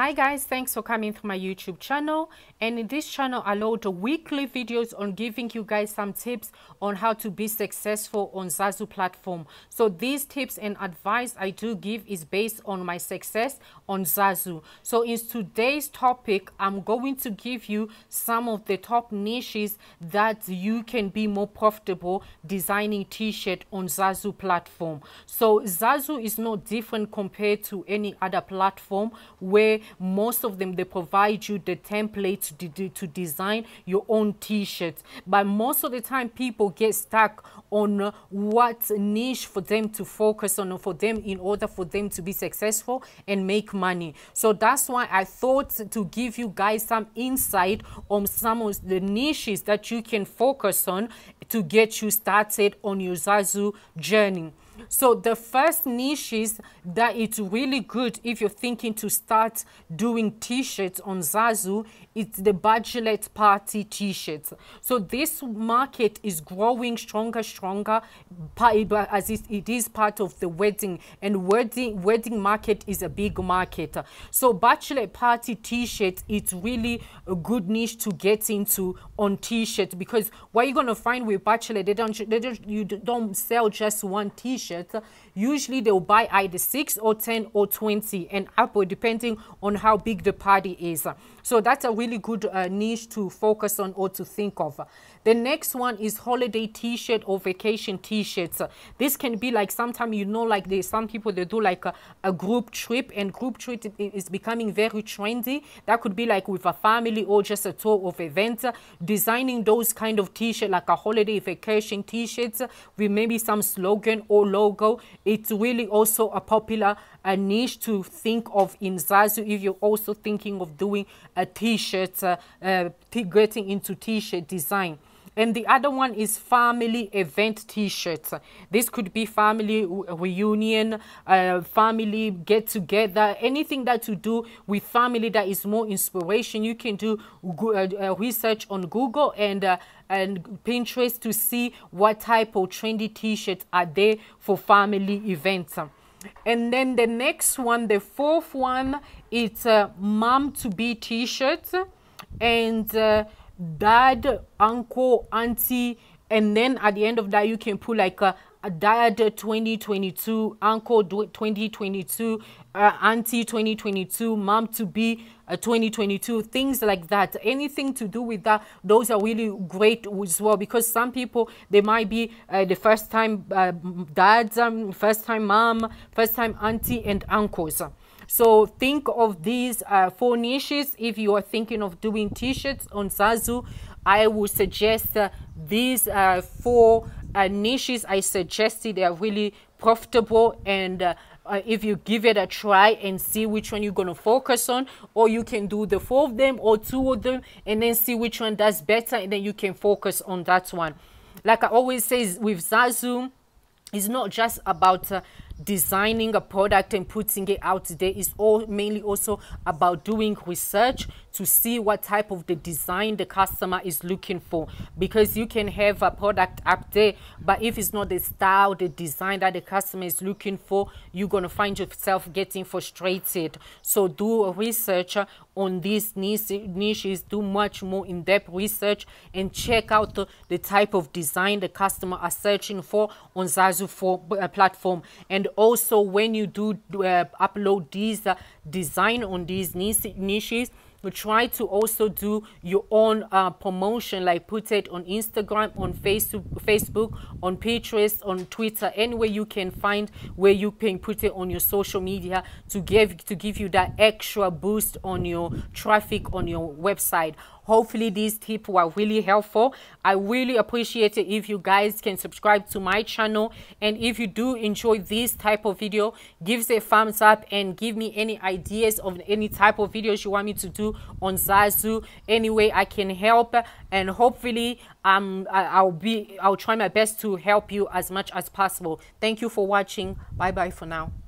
Hi guys, thanks for coming to my YouTube channel. And in this channel, I load weekly videos on giving you guys some tips on how to be successful on Zazzle platform. So these tips and advice I do give is based on my success on Zazzle. So in today's topic, I'm going to give you some of the top niches that you can be more profitable designing t-shirt on Zazzle platform. So Zazzle is no different compared to any other platform where most of them they provide you the template to, to design your own t-shirts but most of the time people get stuck on what niche for them to focus on for them in order for them to be successful and make money. So that's why i thought to give you guys some insight on some of the niches that you can focus on to get you started on your zazzle journey so the first niche is that it's really good if you're thinking to start doing t-shirts on Zazzle, it's the bachelorette party t-shirts. So this market is growing stronger, stronger as it is part of the wedding and wedding wedding market is a big market. So bachelor party t-shirt, it's really a good niche to get into on t-shirt because what you're gonna find with bachelor, they don't they don't you don't sell just one t-shirt. Usually they'll buy either six or ten or twenty and upward depending on how big the party is. So that's a really good uh, niche to focus on or to think of. The next one is holiday t-shirt or vacation t-shirts. This can be like sometimes you know like there's some people they do like a, a group trip and group trip is becoming very trendy. That could be like with a family or just a tour of events. Designing those kind of t-shirt like a holiday vacation t-shirts with maybe some slogan or logo. It's really also a popular a niche to think of in Zazzle if you're also thinking of doing a t-shirt, uh, uh, getting into t-shirt design. And the other one is family event t-shirts. This could be family reunion, uh, family get together, anything that to do with family that is more inspiration. You can do uh, uh, research on Google and uh, and Pinterest to see what type of trendy t-shirts are there for family events. And then the next one, the fourth one, it's a mom to be t-shirt and uh, dad, uncle, auntie, and then at the end of that you can put like a, a dad 2022, uncle 2022, uh, auntie 2022, mom to be uh, 2022, things like that. Anything to do with that, those are really great as well because some people, they might be uh, the first time uh, dads, um, first time mom, first time auntie and uncles. So think of these uh, four niches if you are thinking of doing t-shirts on Zazzle. I would suggest uh, these uh, four uh, niches I suggested. They are really profitable and uh, uh, if you give it a try and see which one you're going to focus on or you can do the four of them or two of them and then see which one does better and then you can focus on that one like i always say with zazzle it's not just about uh, designing a product and putting it out there is all mainly also about doing research to see what type of the design the customer is looking for. Because you can have a product up there but if it's not the style the design that the customer is looking for you're going to find yourself getting frustrated. So do research on these niches do much more in-depth research and check out the, type of design the customer are searching for on zazzle for uh, platform. And also when you do uh, upload these uh, design on these niches but try to also do your own uh, promotion like put it on instagram on facebook facebook on pinterest on twitter anywhere you can find where you can put it on your social media to give to give you that extra boost on your traffic on your website Hopefully these tips were really helpful. I really appreciate it if you guys can subscribe to my channel. And if you do enjoy this type of video, give it a thumbs up and give me any ideas of any type of videos you want me to do on Zazzle. Any way I can help and hopefully um, I'll be I'll try my best to help you as much as possible. Thank you for watching. Bye bye for now.